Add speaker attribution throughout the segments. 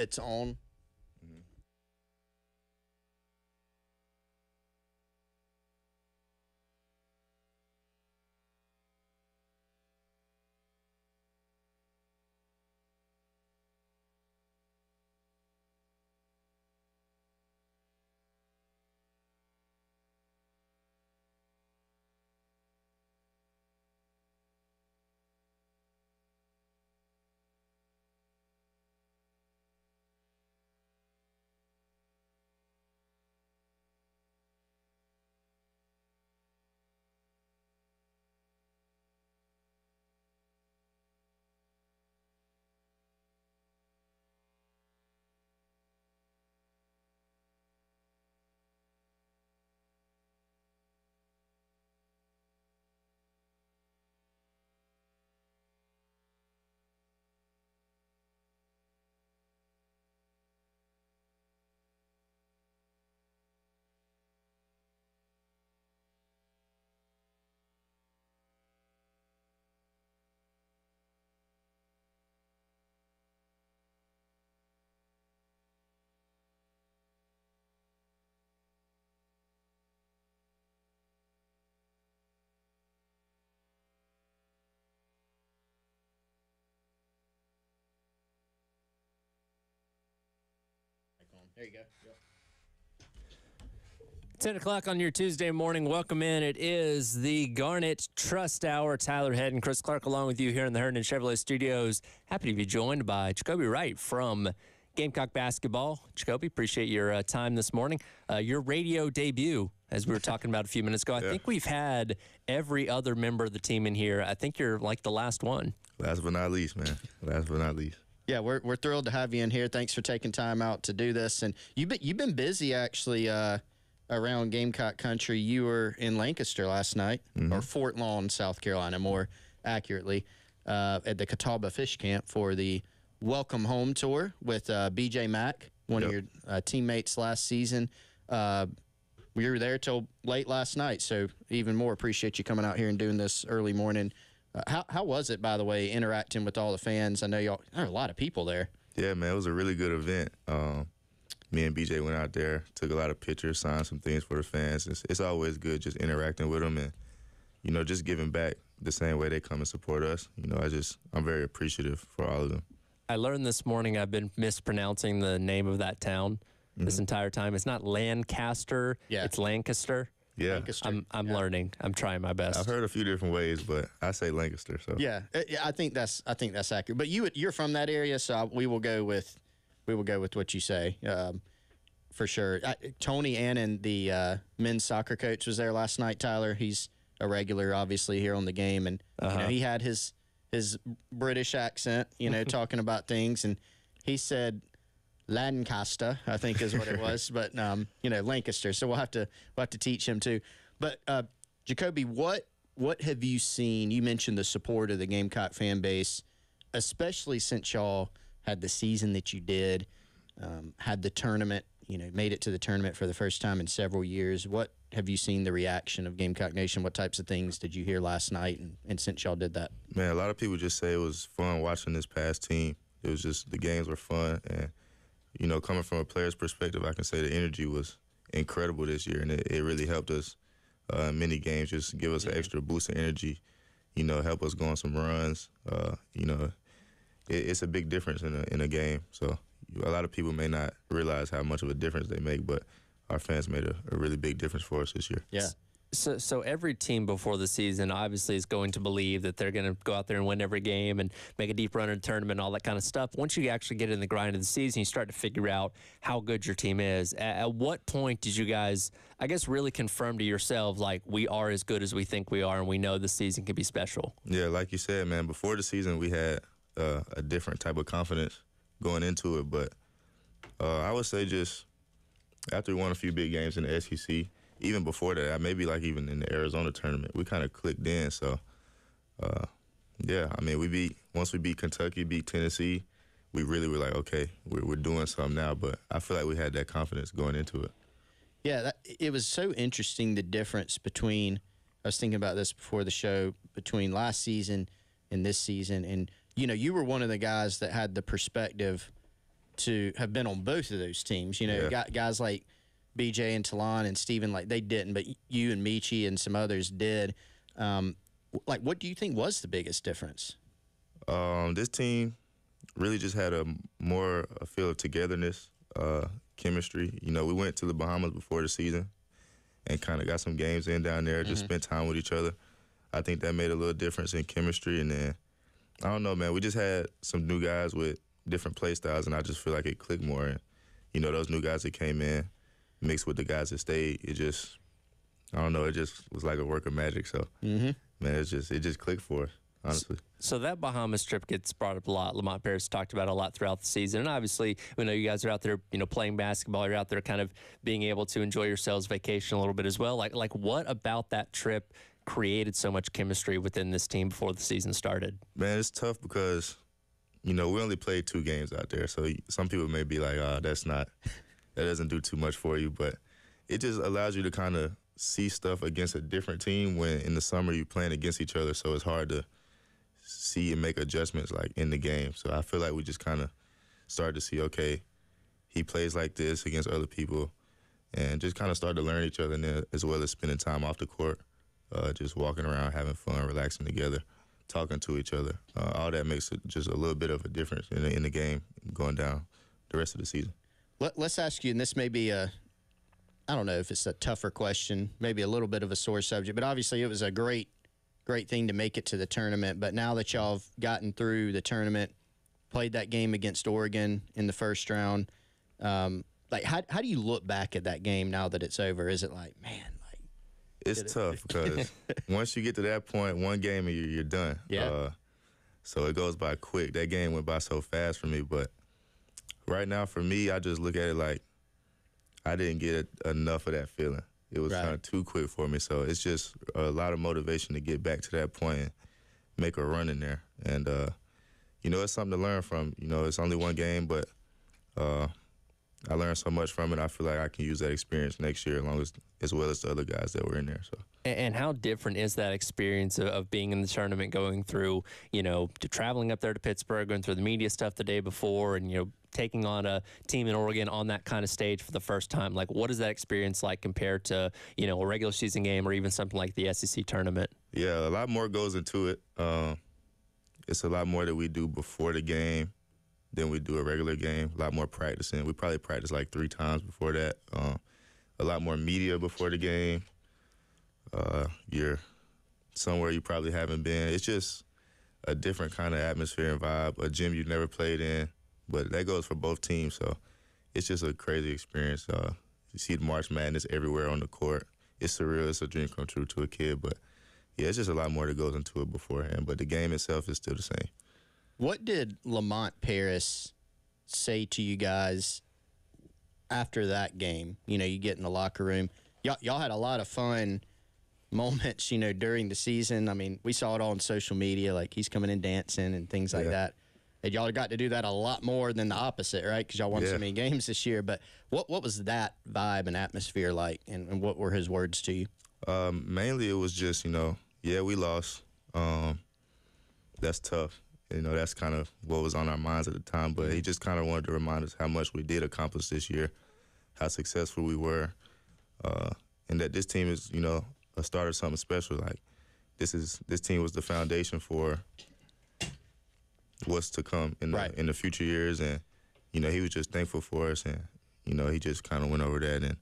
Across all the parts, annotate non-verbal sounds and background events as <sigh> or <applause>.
Speaker 1: it's on. There you go. Yep.
Speaker 2: 10 o'clock on your Tuesday morning. Welcome in. It is the Garnet Trust Hour. Tyler Head and Chris Clark along with you here in the Herndon Chevrolet Studios. Happy to be joined by Jacobi Wright from Gamecock Basketball. Jacobi, appreciate your uh, time this morning. Uh, your radio debut, as we were talking about a few minutes ago. I <laughs>
Speaker 3: Yeah.
Speaker 2: think we've had every other member of the team in here. I think you're like the last one.
Speaker 3: Last but not least, man. Last but not least.
Speaker 1: Yeah, we're, we're thrilled to have you in here. Thanks for taking time out to do this. And you've been you've been busy actually uh, around Gamecock country. You were in Lancaster last night, or Fort Lawn, South Carolina, more accurately, uh, at the Catawba Fish Camp for the Welcome Home Tour with uh, BJ Mack, one of your uh, teammates last season. Uh, we were there till late last night, so even more appreciate you coming out here and doing this early morning. Uh, how how was it, by the way, interacting with all the fans? I know y'all there are a lot of people there.
Speaker 3: Yeah, man, it was a really good event. Um, me and BJ went out there, took a lot of pictures, signed some things for the fans. It's, it's always good just interacting with them and, you know, just giving back the same way they come and support us. You know, I just, I'm very appreciative for all of them.
Speaker 2: I learned this morning I've been mispronouncing the name of that town this entire time. It's not Lancaster,
Speaker 1: Yeah.
Speaker 2: it's Lancaster.
Speaker 3: Yeah.
Speaker 1: Lancaster.
Speaker 2: I'm, I'm
Speaker 1: Yeah.
Speaker 2: learning. I'm trying my best.
Speaker 3: I've heard a few different ways, but I say Lancaster. So
Speaker 1: Yeah, uh, yeah, I think that's I think that's accurate. But you you're from that area, so I, we will go with we will go with what you say um, for sure. I, Tony Annan, the uh, men's soccer coach, was there last night. Tyler, he's a regular, obviously here on the game, and you know, he had his his British accent, you know, <laughs> talking about things, and he said. Lancaster, I think is what it was, but um, you know Lancaster. So we'll have to we'll have to teach him too. But uh, Jacobi, what what have you seen? You mentioned the support of the Gamecock fan base, especially since y'all had the season that you did, um, had the tournament. You know, made it to the tournament for the first time in several years. What have you seen the reaction of Gamecock Nation? What types of things did you hear last night? And, and since y'all did that,
Speaker 3: Man, a lot of people just say it was fun watching this past team. It was just the games were fun, and you know, coming from a player's perspective, I can say the energy was incredible this year, and it, it really helped us uh, in many games. Just give us an extra boost of energy, you know, help us go on some runs. Uh, you know, it, it's a big difference in a in a game. So a lot of people may not realize how much of a difference they make, but our fans made a, a really big difference for us this year.
Speaker 1: yeah,
Speaker 2: So, so every team before the season obviously is going to believe that they're going to go out there and win every game and make a deep run in the tournament, all that kind of stuff. Once you actually get in the grind of the season, you start to figure out how good your team is. At, at what point did you guys, I guess, really confirm to yourselves like we are as good as we think we are, and we know the season can be special?
Speaker 3: Yeah, like you said, man. Before the season, we had uh, a different type of confidence going into it, but uh, I would say just after we won a few big games in the SEC, even before that, maybe like even in the Arizona tournament, we kind of clicked in. So, uh, yeah, I mean, we beat once we beat Kentucky, beat Tennessee, we really were like, okay, we're, we're doing something now. But I feel like we had that confidence going into it.
Speaker 1: Yeah, that, it was so interesting the difference between. I was thinking about this before the show between last season and this season, and you know, you were one of the guys that had the perspective to have been on both of those teams. You know,
Speaker 3: Yeah.
Speaker 1: got guys like BJ and Ta'Lon and Steven, like they didn't, but you and Meechie and some others did. Um, like, what do you think was the biggest difference?
Speaker 3: Um, this team really just had a more a feel of togetherness, uh, chemistry. You know, we went to the Bahamas before the season and kind of got some games in down there. Just spent time with each other. I think that made a little difference in chemistry. And then I don't know, man. We just had some new guys with different play styles, and I just feel like it clicked more. And you know, those new guys that came in mixed with the guys that stayed. It just I don't know. It just was like a work of magic. So
Speaker 1: Mm-hmm.
Speaker 3: man, it's just it just clicked for us. Honestly.
Speaker 2: So that Bahamas trip gets brought up a lot. Lamont Paris talked about it a lot throughout the season, and obviously, we know you guys are out there, you know, playing basketball. You're out there, kind of being able to enjoy yourselves, vacation a little bit as well. Like, like what about that trip created so much chemistry within this team before the season started?
Speaker 3: Man, it's tough because, you know, we only played two games out there. So some people may be like, oh, that's not, that doesn't do too much for you. But it just allows you to kind of see stuff against a different team when in the summer you're playing against each other. So it's hard to see and make adjustments like in the game. So I feel like we just kind of started to see, okay, he plays like this against other people. And just kind of started to learn each other and as well as spending time off the court, uh, just walking around, having fun, relaxing together talking to each other. Uh, all that makes just a little bit of a difference in the, in the game going down the rest of the season.
Speaker 1: Let, let's ask you, and this may be a, I don't know if it's a tougher question, maybe a little bit of a sore subject, but obviously it was a great, great thing to make it to the tournament. But now that y'all have gotten through the tournament, played that game against Oregon in the first round, um, like how how do you look back at that game now that it's over? Is it like, man, like
Speaker 3: It's tough because <laughs> once you get to that point, one game and you're, you're done.
Speaker 1: Yeah.
Speaker 3: Uh, so it goes by quick. That game went by so fast for me, but right now for me, I just look at it like I didn't get enough of that feeling. It was
Speaker 1: Right.
Speaker 3: kind of too quick for me. So it's just a lot of motivation to get back to that point and make a run in there. And uh, you know, it's something to learn from. You know, it's only one game, but uh, I learned so much from it. I feel like I can use that experience next year, as long as as well as the other guys that were in there. So.
Speaker 2: And how different is that experience of, of being in the tournament, going through, you know, to traveling up there to Pittsburgh, going through the media stuff the day before, and you know, taking on a team in Oregon on that kind of stage for the first time? Like, what is that experience like compared to, you know, a regular season game or even something like the SEC tournament?
Speaker 3: Yeah, a lot more goes into it. Um, it's a lot more that we do before the game than we do a regular game. A lot more practicing. We probably practice like three times before that. Um, a lot more media before the game. Uh, you're somewhere you probably haven't been. It's just a different kind of atmosphere and vibe. A gym you've never played in, but that goes for both teams. So it's just a crazy experience. Uh, you see the March Madness everywhere on the court. It's surreal. It's a dream come true to a kid, but yeah, it's just a lot more that goes into it beforehand. But the game itself is still the same.
Speaker 1: What did Lamont Paris say to you guys after that game? You know, you get in the locker room. Y'all, y'all had a lot of fun <laughs> moments, you know, during the season. I mean, we saw it all on social media, like he's coming in dancing and things like
Speaker 3: Yeah.
Speaker 1: that. And y'all got to do that a lot more than the opposite, right? Because y'all won so many games this year. But what what was that vibe and atmosphere like, and, and what were his words to you?
Speaker 3: Um, mainly, it was just you know, yeah, we lost. Um, that's tough. You know, that's kind of what was on our minds at the time. But he just kind of wanted to remind us how much we did accomplish this year, how successful we were, uh, and that this team is you know a start of something special. Like this is this team was the foundation for what's to come in the in the future years, and you know he was just thankful for us, and you know he just kind of went over that and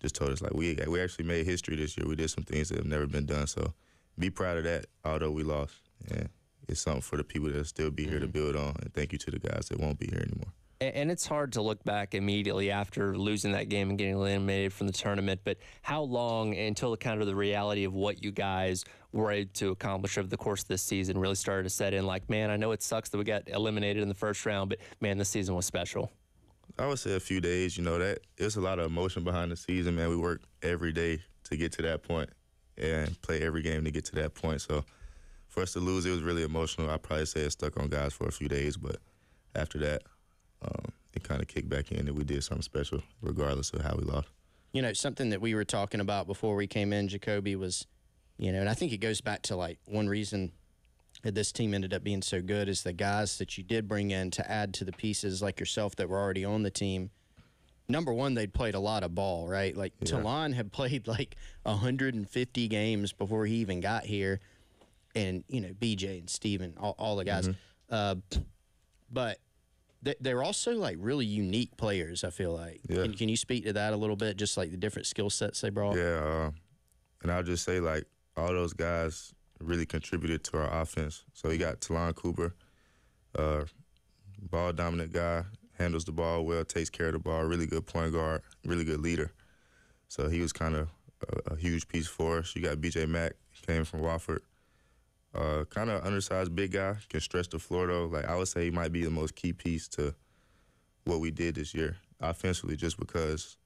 Speaker 3: just told us like we we actually made history this year. We did some things that have never been done. So be proud of that, although we lost. And it's something for the people that still be here to mm-hmm. build on. And thank you to the guys that won't be here anymore.
Speaker 2: And it's hard to look back immediately after losing that game and getting eliminated from the tournament. But how long until the kind of the reality of what you guys were able to accomplish over the course of this season really started to set in? Like, man, I know it sucks that we got eliminated in the first round, but man, this season was special.
Speaker 3: I would say a few days. You know that there's a lot of emotion behind the season, man. We work every day to get to that point and play every game to get to that point. So for us to lose, it was really emotional. I probably say it stuck on guys for a few days, but after that, um, it kind of kicked back in that we did something special, regardless of how we lost.
Speaker 1: you know, something that we were talking about before we came in, Jacobi, was, you know, and I think it goes back to like one reason that this team ended up being so good is the guys that you did bring in to add to the pieces like yourself that were already on the team. Number one, they'd played a lot of ball, right? Like
Speaker 3: Yeah.
Speaker 1: Ta'Lon had played like 150 games before he even got here, and you know BJ and Steven, all, all the guys. Uh, but they, they're also like really unique players. I feel like.
Speaker 3: Yeah.
Speaker 1: Can, can you speak to that a little bit? Just like the different skill sets they brought.
Speaker 3: Yeah, uh, and I'll just say like all those guys really contributed to our offense. So you got Ta'Lon Cooper, uh, ball dominant guy, handles the ball well, takes care of the ball, really good point guard, really good leader. So he was kind of a, a huge piece for us. You got B.J. Mack, came from Wofford. Uh, kind of undersized big guy, can stretch the floor though. Like I would say, he might be the most key piece to what we did this year offensively, just because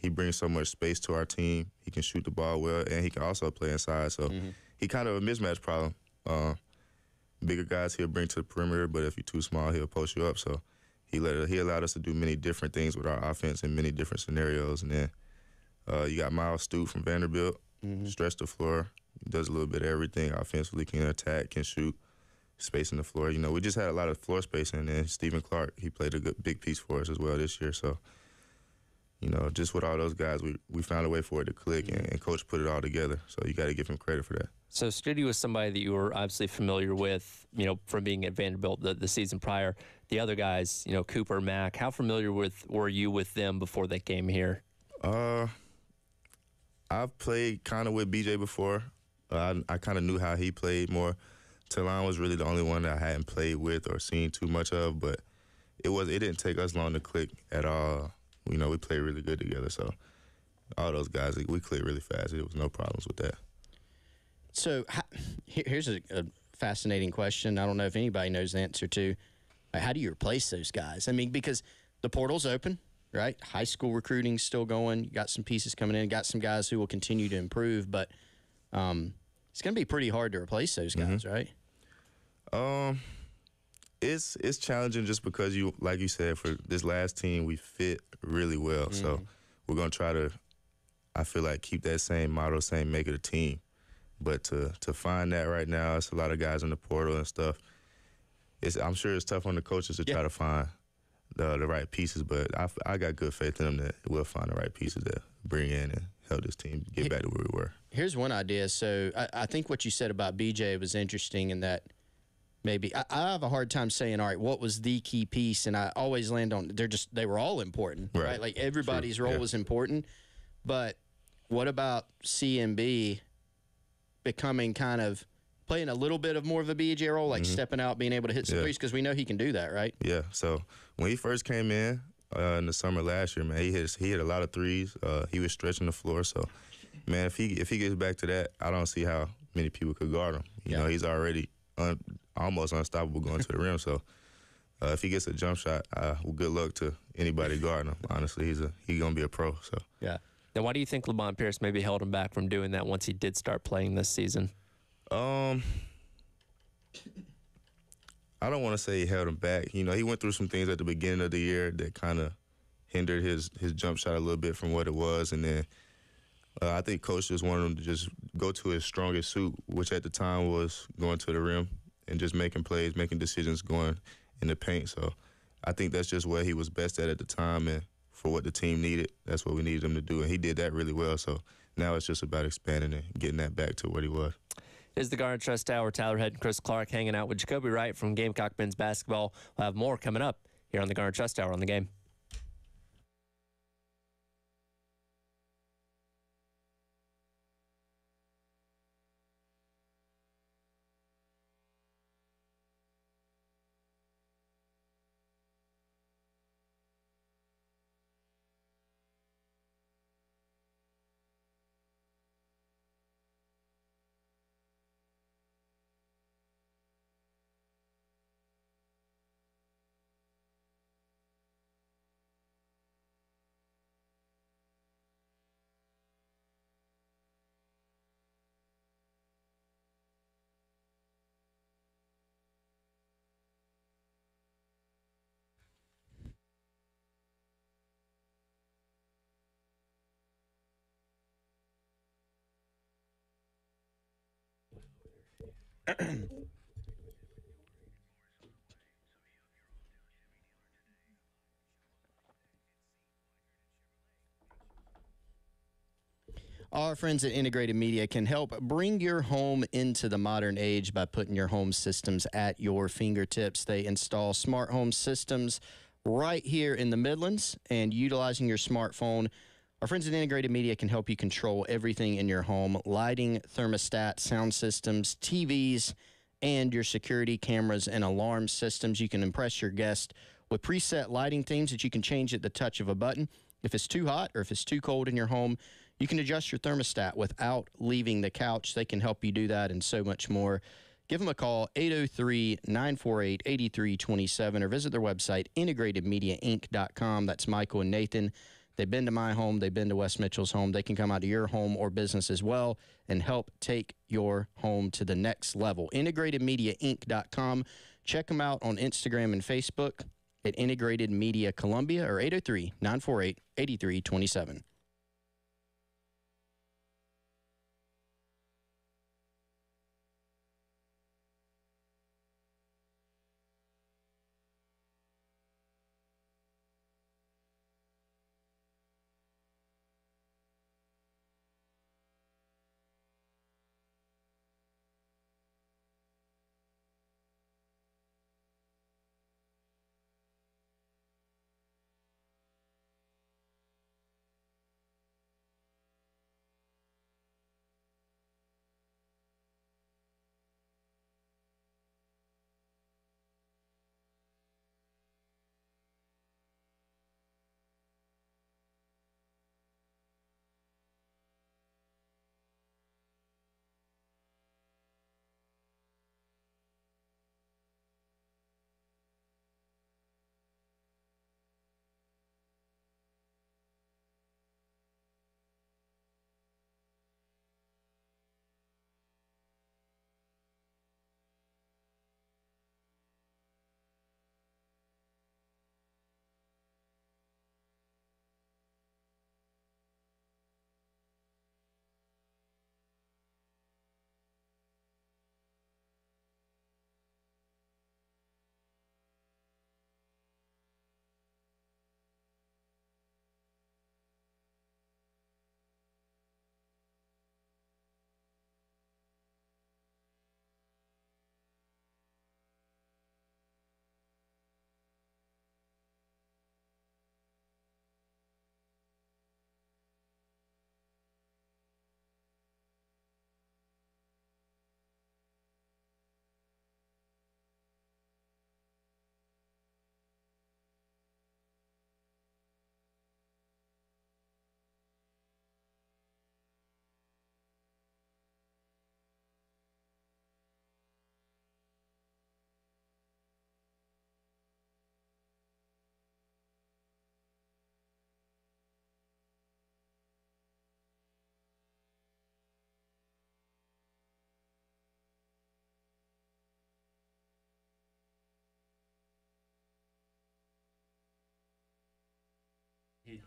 Speaker 3: he brings so much space to our team. He can shoot the ball well, and he can also play inside. So he kind of a mismatch problem. Uh, bigger guys he'll bring to the perimeter, but if you're too small, he'll post you up. So he let he allowed us to do many different things with our offense in many different scenarios. And then uh, you got Myles Stute from Vanderbilt, stretch the floor, does a little bit of everything offensively, can attack, can shoot, spacing the floor. You know, we just had a lot of floor spacing. And then Stephen Clark, he played a good big piece for us as well this year. So you know, just with all those guys, we, we found a way for it to click, and, and coach put it all together. So you got to give him credit for that.
Speaker 2: So Stute was somebody that you were obviously familiar with, you know, from being at Vanderbilt the, the season prior. The other guys, you know, Cooper, Mack, how familiar with were you with them before they came here?
Speaker 3: Uh, I've played kind of with BJ before. Uh, I, I kind of knew how he played more. Ta'Lon was really the only one that I hadn't played with or seen too much of, but it was it didn't take us long to click at all. You know, we played really good together. So all those guys, we clicked really fast. There was no problems with that.
Speaker 1: So here's a, a fascinating question. I don't know if anybody knows the answer to. How do you replace those guys? I mean, because the portal's open, right? High school recruiting's still going. You got some pieces coming in. Got some guys who will continue to improve, but um, it's going to be pretty hard to replace those guys, right?
Speaker 3: Um, it's it's challenging just because you, like you said, for this last team, we fit really well. So we're gonna try to, I feel like, keep that same model, same make it a team. But to to find that right now, it's a lot of guys in the portal and stuff. It's I'm sure it's tough on the coaches to
Speaker 1: Yeah.
Speaker 3: try to find the the right pieces, but I, I got good faith in them that we'll find the right pieces to bring in and help this team get back to where we were.
Speaker 1: Here's one idea. So I, I think what you said about BJ was interesting in that maybe I, I have a hard time saying, all right, what was the key piece? And I always land on they're just they were all important, right?
Speaker 3: Right.
Speaker 1: Like everybody's role
Speaker 3: yeah.
Speaker 1: was important. But what about CMB becoming kind of playing a little bit of more of a BJ role, like stepping out, being able to hit some
Speaker 3: Yeah.
Speaker 1: threes? Because we know he can do that, right?
Speaker 3: Yeah. So when he first came in uh, in the summer last year, man, he hit he hit a lot of threes. Uh, he was stretching the floor. So, man, if he if he gets back to that, I don't see how many people could guard him. You
Speaker 1: Yeah.
Speaker 3: know, he's already un, almost unstoppable going to the rim. So. Uh, if he gets a jump shot, uh, well, good luck to anybody guarding him. Honestly, he's a he's gonna be a pro. So
Speaker 1: Yeah.
Speaker 2: Now, why do you think Lamont Paris maybe held him back from doing that once he did start playing this season?
Speaker 3: Um, I don't want to say he held him back. You know, he went through some things at the beginning of the year that kind of hindered his his jump shot a little bit from what it was, and then uh, I think coach just wanted him to just go to his strongest suit, which at the time was going to the rim and just making plays, making decisions, going in the paint. So I think that's just what he was best at at the time, and for what the team needed, that's what we needed him to do, and he did that really well. So now it's just about expanding and getting that back to what he was.
Speaker 2: Is the Garnet Trust Hour, Tyler Head and Chris Clark hanging out with Jacobi Wright from Gamecock men's basketball. We'll have more coming up here on the Garnet Trust Hour on the game.
Speaker 1: Our friends at Integrated Media can help bring your home into the modern age by putting your home systems at your fingertips. They install smart home systems right here in the Midlands and utilizing your smartphone our friends at Integrated Media can help you control everything in your home lighting, thermostat, sound systems, TVs, and your security cameras and alarm systems. You can impress your guest with preset lighting themes that you can change at the touch of a button. If it's too hot or if it's too cold in your home, you can adjust your thermostat without leaving the couch. They can help you do that and so much more. Give them a call, 803 948 8327, or visit their website, integratedmediainc.com. That's Michael and Nathan. They've been to my home, they've been to West Mitchell's home. They can come out to your home or business as well and help take your home to the next level. IntegratedMediaInc.com. Check them out on Instagram and Facebook at Integrated Media Columbia or 803 948 8327.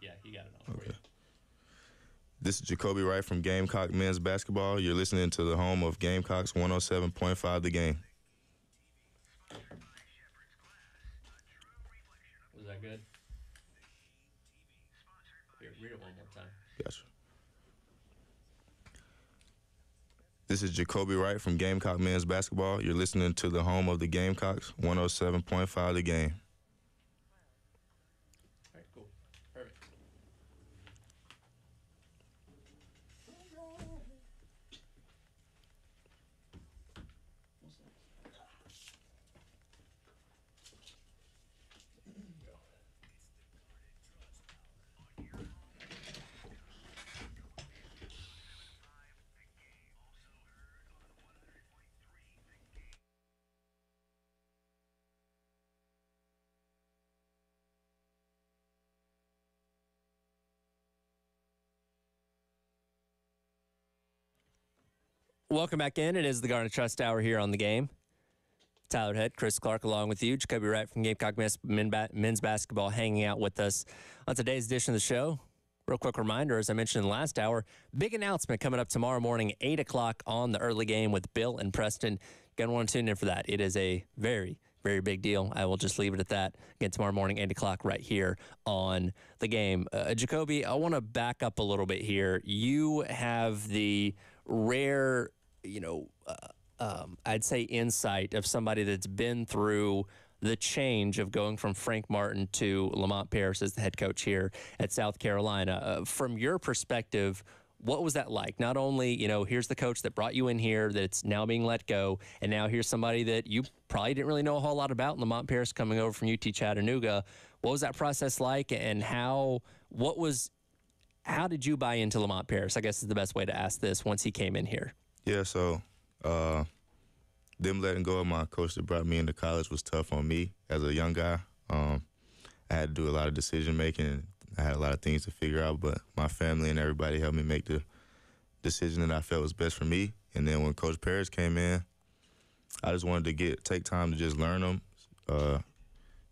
Speaker 2: Yeah, he got it on for you.
Speaker 3: This is Jacobi Wright from Gamecock Men's Basketball. You're listening to the home of Gamecocks 107.5 The Game.
Speaker 2: Was that good? Here, read it one more time.
Speaker 3: Gotcha. This is Jacobi Wright from Gamecock Men's Basketball. You're listening to the home of the Gamecocks 107.5 The Game.
Speaker 2: All right, cool. Perfect. Welcome back in. It is the Garnet Trust Hour here on the game. Tyler Head, Chris Clark, along with you, Jacobi Wright from Gamecock Men's, men's Basketball, hanging out with us on today's edition of the show. Real quick reminder, as I mentioned in the last hour, big announcement coming up tomorrow morning, 8 o'clock on the early game with Bill and Preston. Going to want to tune in for that. It is a very, very big deal. I will just leave it at that. Again, tomorrow morning, 8 o'clock, right here on the game. Uh, Jacobi, I want to back up a little bit here. You have the rare, you know, uh, um, I'd say insight of somebody that's been through the change of going from Frank Martin to Lamont Paris as the head coach here at South Carolina. Uh, from your perspective, what was that like? Not only, you know, here's the coach that brought you in here that's now being let go, and now here's somebody that you probably didn't really know a whole lot about, Lamont Paris coming over from UT Chattanooga. What was that process like, and how? What was? How did you buy into Lamont Paris? I guess is the best way to ask this. Once he came in here.
Speaker 3: Yeah, so uh, them letting go of my coach that brought me into college was tough on me as a young guy. Um, I had to do a lot of decision making I had a lot of things to figure out, but my family and everybody helped me make the decision that I felt was best for me. And then when Coach Paris came in, I just wanted to get take time to just learn him, uh,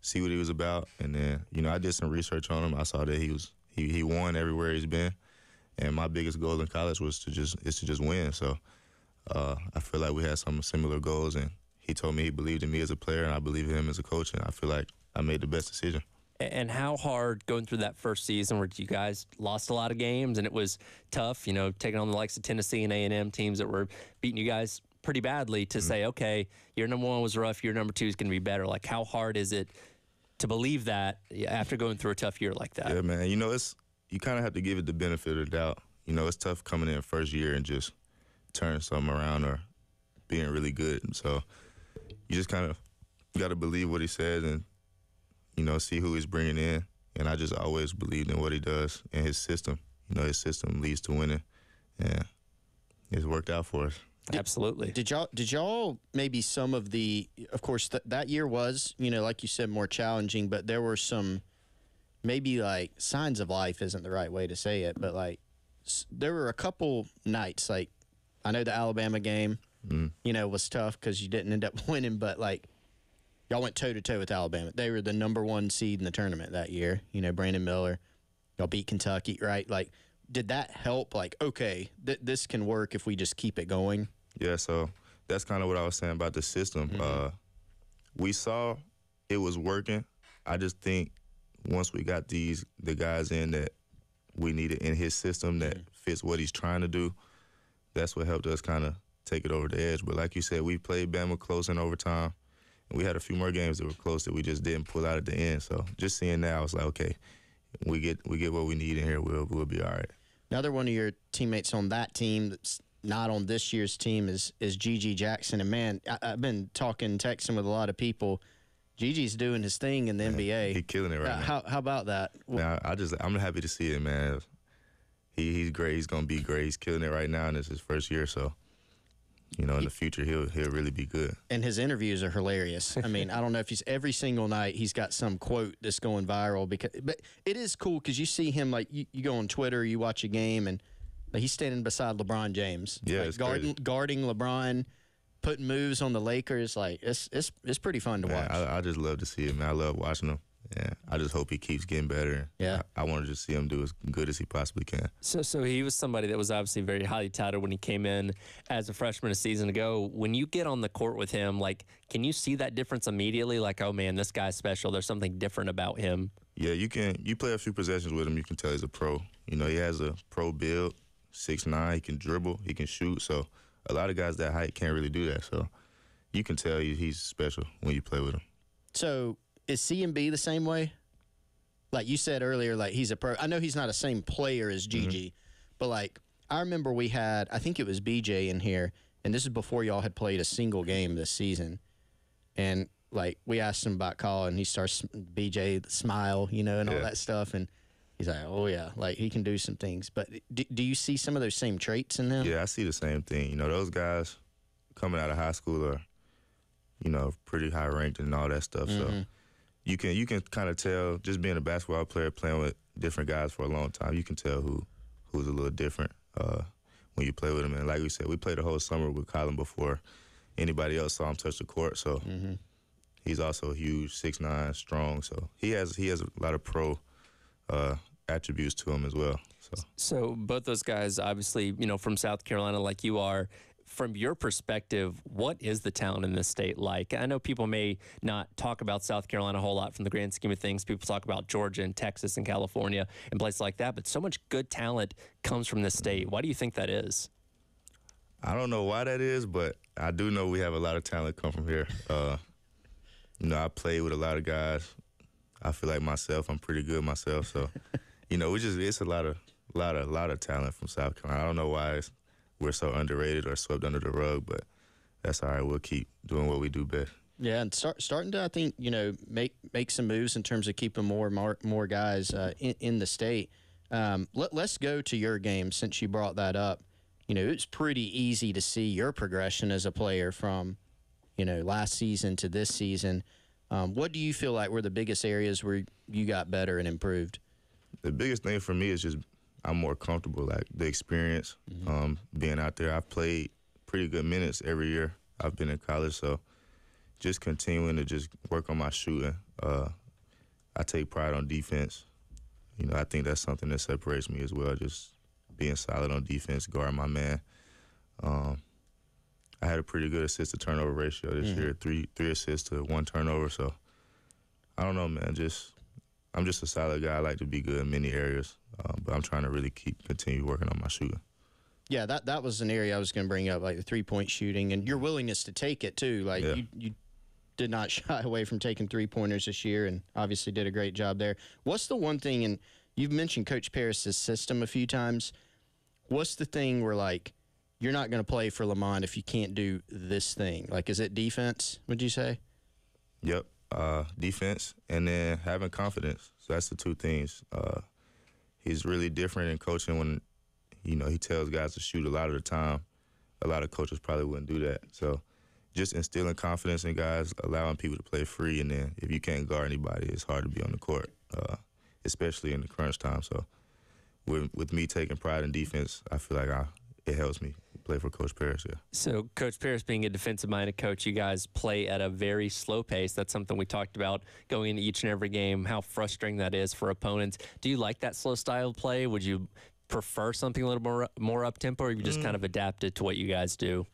Speaker 3: see what he was about, and then you know I did some research on him. I saw that he was he he won everywhere he's been, and my biggest goal in college was to just is to just win. So uh, I feel like we had some similar goals, and he told me he believed in me as a player, and I believe in him as a coach, and I feel like I made the best decision
Speaker 2: and how hard going through that first season where you guys lost a lot of games and it was tough, you know, taking on the likes of Tennessee and A&M teams that were beating you guys pretty badly to mm-hmm. say, okay, your number one was rough, your number two is going to be better. Like, how hard is it to believe that after going through a tough year like that?
Speaker 3: Yeah, man. You know, it's you kind of have to give it the benefit of the doubt. You know, it's tough coming in first year and just turning something around or being really good. So you just kind of got to believe what he says and you know, see who he's bringing in. And I just always believed in what he does and his system. You know, his system leads to winning. And it's worked out for us.
Speaker 2: Absolutely.
Speaker 1: Did y'all did y'all maybe some of the of course th- that year was, you know, like you said more challenging, but there were some maybe like signs of life isn't the right way to say it, but like s- there were a couple nights like I know the Alabama game, mm. you know, was tough cuz you didn't end up <laughs> winning, but like y'all went toe to toe with Alabama. They were the number one seed in the tournament that year. You know, Brandon Miller. Y'all beat Kentucky, right? Like, did that help? Like, okay, th- this can work if we just keep it going.
Speaker 3: Yeah. So that's kind of what I was saying about the system. Mm-hmm. Uh, we saw it was working. I just think once we got these the guys in that we needed in his system that mm-hmm. fits what he's trying to do, that's what helped us kind of take it over the edge. But like you said, we played Bama close in overtime And we had a few more games that were close that we just didn't pull out at the end. So just seeing that, I was like, okay, we get we get what we need in here. We'll we'll be all right.
Speaker 1: Another one of your teammates on that team that's not on this year's team is is GG Jackson. And man, I, have been talking, texting with a lot of people. GG's doing his thing in the man, NBA.
Speaker 3: He's killing it right uh, now.
Speaker 1: How, how about that?
Speaker 3: I just I'm happy to see it, man. He he's great. He's gonna be great. He's killing it right now, and it's his first year. So you know, in the future, he'll he'll really be good.
Speaker 1: And his interviews are hilarious. I mean, I don't know if he's every single night he's got some quote that's going viral because, but it is cool because you see him like you, you go on Twitter, you watch a game, and like, he's standing beside LeBron James,
Speaker 3: yeah,
Speaker 1: like, guarding guarding LeBron, putting moves on the Lakers. Like it's it's it's pretty fun to
Speaker 3: man,
Speaker 1: watch.
Speaker 3: I, I, just love to see him. Man. I love watching him. Yeah, I just hope he keeps getting better.
Speaker 1: Yeah,
Speaker 3: I, I want to just see him do as good as he possibly can.
Speaker 2: So, so he was somebody that was obviously very highly touted when he came in as a freshman a season ago. When you get on the court with him, like, can you see that difference immediately? Like, oh man, this guy's special. There's something different about him.
Speaker 3: Yeah, you can. You play a few possessions with him, you can tell he's a pro. You know, he has a pro build, six nine. He can dribble, he can shoot. So, a lot of guys that height can't really do that. So, you can tell he's special when you play with him.
Speaker 1: So, is CMB the same way? like you said earlier, like he's a pro. I know he's not the same player as GG, mm-hmm. but like I remember we had, I think it was BJ in here, and this is before y'all had played a single game this season, and like we asked him about Call, and he starts BJ smile, you know, and yeah. all that stuff, and he's like, oh yeah, like he can do some things. But do, do you see some of those same traits in him?
Speaker 3: Yeah, I see the same thing. You know, those guys coming out of high school are, you know, pretty high ranked and all that stuff. Mm-hmm. So you can you can kind of tell just being a basketball player playing with different guys for a long time. You can tell who who's a little different uh, when you play with them. And like we said, we played the whole summer with Collin before anybody else saw him touch the court. So mm-hmm. he's also huge, six nine, strong. So he has he has a lot of pro uh, attributes to him as well. So
Speaker 2: so both those guys, obviously, you know, from South Carolina, like you are from your perspective, what is the talent in this state like? I know people may not talk about South Carolina a whole lot from the grand scheme of things. People talk about Georgia and Texas and California and places like that, but so much good talent comes from this state. Why do you think that is?
Speaker 3: I don't know why that is, but I do know we have a lot of talent come from here. Uh, you know, I play with a lot of guys. I feel like myself, I'm pretty good myself. So, <laughs> you know, we just it's a lot of lot of lot of talent from South Carolina. I don't know why we're so underrated or swept under the rug, but that's all right. We'll keep doing what we do best.
Speaker 1: Yeah, and start starting to I think you know make make some moves in terms of keeping more more, more guys uh, in, in the state. Um, let, let's go to your game since you brought that up. You know, it's pretty easy to see your progression as a player from, you know, last season to this season. Um, what do you feel like were the biggest areas where you got better and improved?
Speaker 3: The biggest thing for me is just I'm more comfortable, like the experience, mm-hmm. um, being out there. I've played pretty good minutes every year I've been in college, so just continuing to just work on my shooting. Uh, I take pride on defense. You know, I think that's something that separates me as well. Just being solid on defense, guarding my man. Um, I had a pretty good assist to turnover ratio this mm-hmm. year, three three assists to one turnover. So I don't know, man. Just I'm just a solid guy. I like to be good in many areas, um, but I'm trying to really keep continue working on my shooting.
Speaker 1: Yeah, that that was an area I was going to bring up, like the three point shooting and your willingness to take it too. Like yeah. you, you did not <laughs> shy away from taking three pointers this year, and obviously did a great job there. What's the one thing? And you've mentioned Coach Paris's system a few times. What's the thing where like you're not going to play for Lamont if you can't do this thing? Like, is it defense? Would you say?
Speaker 3: Yep uh, defense, and then having confidence. So that's the two things. Uh, he's really different in coaching when, you know, he tells guys to shoot a lot of the time. A lot of coaches probably wouldn't do that. So just instilling confidence in guys, allowing people to play free, and then if you can't guard anybody, it's hard to be on the court, uh, especially in the crunch time. So with with me taking pride in defense, I feel like I it helps me play for Coach Paris. Yeah.
Speaker 2: So, Coach Paris, being a defensive-minded coach, you guys play at a very slow pace. That's something we talked about going into each and every game. How frustrating that is for opponents. Do you like that slow style of play? Would you prefer something a little more more up tempo, or you just mm. kind of adapted to what you guys do?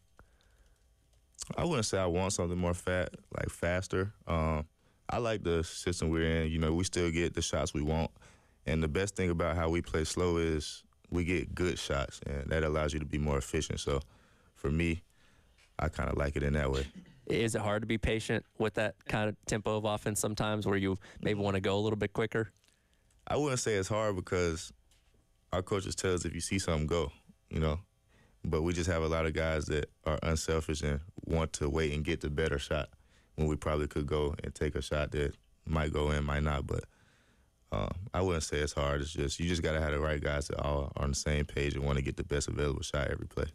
Speaker 3: I wouldn't say I want something more fat, like faster. Um, I like the system we're in. You know, we still get the shots we want, and the best thing about how we play slow is we get good shots, and that allows you to be more efficient. So, for me, I kind of like it in that way.
Speaker 2: Is it hard to be patient with that kind of tempo of offense sometimes, where you maybe want to go a little bit quicker?
Speaker 3: I wouldn't say it's hard because our coaches tell us if you see something, go. You know, but we just have a lot of guys that are unselfish and want to wait and get the better shot when we probably could go and take a shot that might go in, might not, but uh, I wouldn't say it's hard. It's just you just got to have the right guys that all are on the same page and want to get the best available shot every play.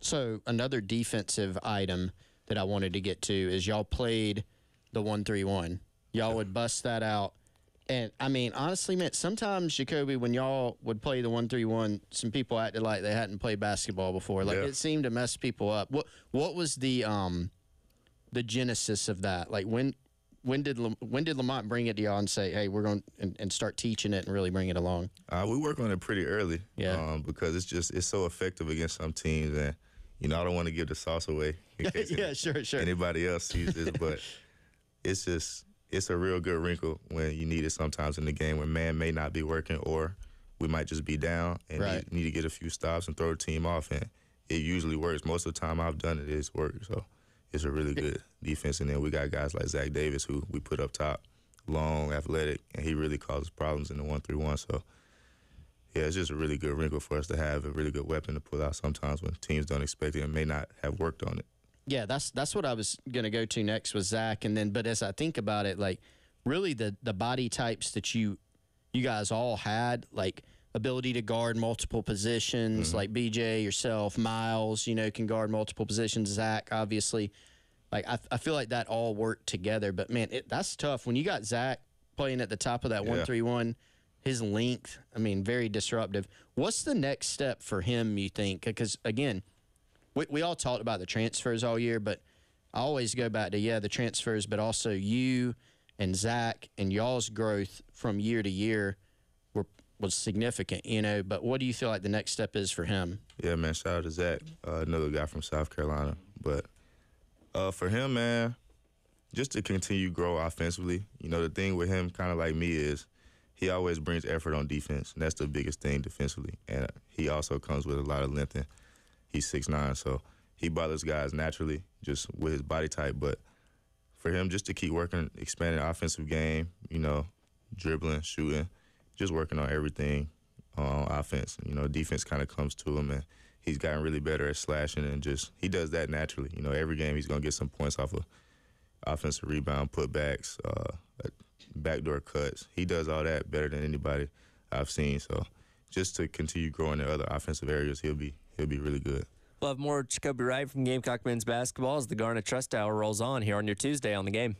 Speaker 1: So another defensive item that I wanted to get to is y'all played the one three one. Y'all would bust that out. And I mean, honestly, man, sometimes Jacobi, when y'all would play the one three one, some people acted like they hadn't played basketball before. Like yeah. it seemed to mess people up. What what was the um the genesis of that? Like when when did when did Lamont bring it to y'all and say, "Hey, we're going and, and start teaching it and really bring it along"?
Speaker 3: Uh, we work on it pretty early, yeah, um, because it's just it's so effective against some teams, and you know I don't want to give the sauce away. <laughs>
Speaker 1: yeah, any, sure, sure.
Speaker 3: Anybody else sees this, <laughs> but it's just it's a real good wrinkle when you need it sometimes in the game when man may not be working or we might just be down and right. need, need to get a few stops and throw the team off, and it usually works. Most of the time I've done it, it's worked. So it's a really good defense. And then we got guys like Zach Davis who we put up top, long, athletic, and he really causes problems in the one three one. So yeah, it's just a really good wrinkle for us to have, a really good weapon to pull out sometimes when teams don't expect it and may not have worked on it.
Speaker 1: Yeah, that's that's what I was gonna go to next with Zach, and then but as I think about it, like really the the body types that you you guys all had, like ability to guard multiple positions, mm-hmm. like BJ, yourself, Myles, you know, can guard multiple positions. Zach, obviously, like I, I feel like that all worked together. But man, it, that's tough when you got Zach playing at the top of that one three one. His length, I mean, very disruptive. What's the next step for him? You think? Because again, we we all talked about the transfers all year, but I always go back to yeah the transfers, but also you and Zach and y'all's growth from year to year was significant, you know. But what do you feel like the next step is for him?
Speaker 3: Yeah, man. Shout out to Zach, uh, another guy from South Carolina. But uh, for him, man, just to continue grow offensively. You know, the thing with him, kind of like me, is he always brings effort on defense, and that's the biggest thing defensively. And he also comes with a lot of length, and he's six nine, so he bothers guys naturally just with his body type. But for him, just to keep working, expanding offensive game, you know, dribbling, shooting, just working on everything on offense. You know, defense kind of comes to him, and he's gotten really better at slashing and just he does that naturally. You know, every game he's gonna get some points off of offensive rebound, putbacks, uh, backdoor cuts. He does all that better than anybody I've seen. So just to continue growing in other offensive areas, he'll be he'll be really good.
Speaker 2: We'll have more Jacobi Wright from Gamecock men's basketball as the Garnet Trust Hour rolls on here on your Tuesday on the game.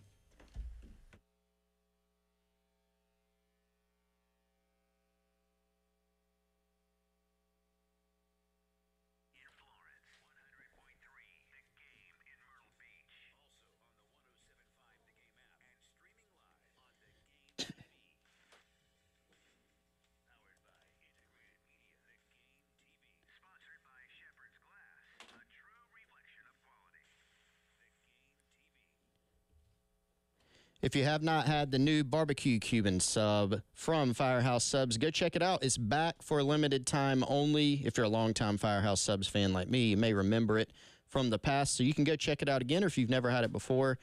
Speaker 1: If you have not had the new barbecue Cuban sub from Firehouse Subs, go check it out. It's back for a limited time only. If you're a longtime Firehouse Subs fan like me, you may remember it from the past. So you can go check it out again, or if you've never had it before,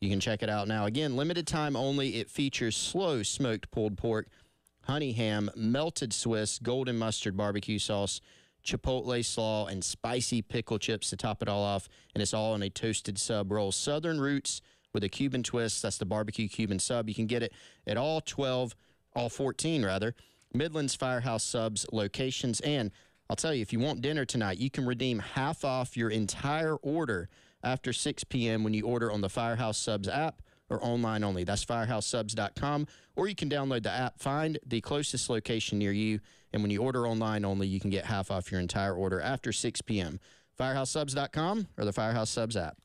Speaker 1: you can check it out now. Again, limited time only. It features slow smoked pulled pork, honey ham, melted Swiss, golden mustard barbecue sauce, chipotle slaw, and spicy pickle chips to top it all off. And it's all in a toasted sub roll. Southern Roots with a Cuban twist. That's the barbecue Cuban sub. You can get it at all 12, all 14 rather, Midlands Firehouse Subs locations. And I'll tell you, if you want dinner tonight, you can redeem half off your entire order after 6 p.m. when you order on the Firehouse Subs app or online only. That's firehousesubs.com. Or you can download the app, find the closest location near you, and when you order online only, you can get half off your entire order after 6 p.m. Firehousesubs.com or the Firehouse Subs app.